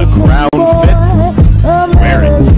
the crown fits, wear it.